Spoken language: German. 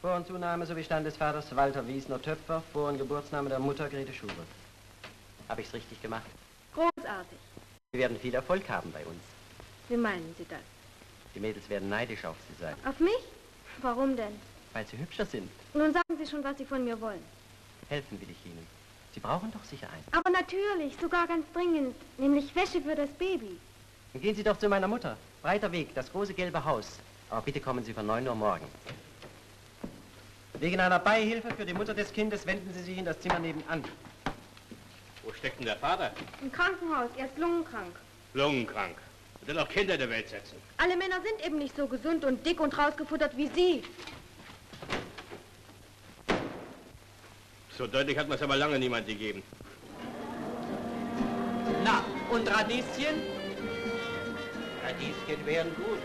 Vor- und Zunahme sowie Stand des Vaters Walter Wiesner Töpfer, Vor- und Geburtsname der Mutter Grete Schubert. Habe ich's richtig gemacht? Großartig. Wir werden viel Erfolg haben bei uns. Wie meinen Sie das? Die Mädels werden neidisch auf Sie sein, Auf mich? Warum denn? weil sie hübscher sind. Nun sagen Sie schon, was Sie von mir wollen. Helfen will ich Ihnen. Sie brauchen doch sicher einen. Aber natürlich, sogar ganz dringend. Nämlich Wäsche für das Baby. Dann gehen Sie doch zu meiner Mutter. Breiter Weg, das große gelbe Haus. Aber bitte kommen Sie von 9 Uhr morgen. Wegen einer Beihilfe für die Mutter des Kindes wenden Sie sich in das Zimmer nebenan. Wo steckt denn der Vater? Im Krankenhaus, er ist lungenkrank. Lungenkrank. Will auch Kinder der Welt setzen. Alle Männer sind eben nicht so gesund und dick und rausgefuttert wie Sie. So deutlich hat man es aber lange niemand gegeben. Na, und Radieschen? Radieschen wären gut.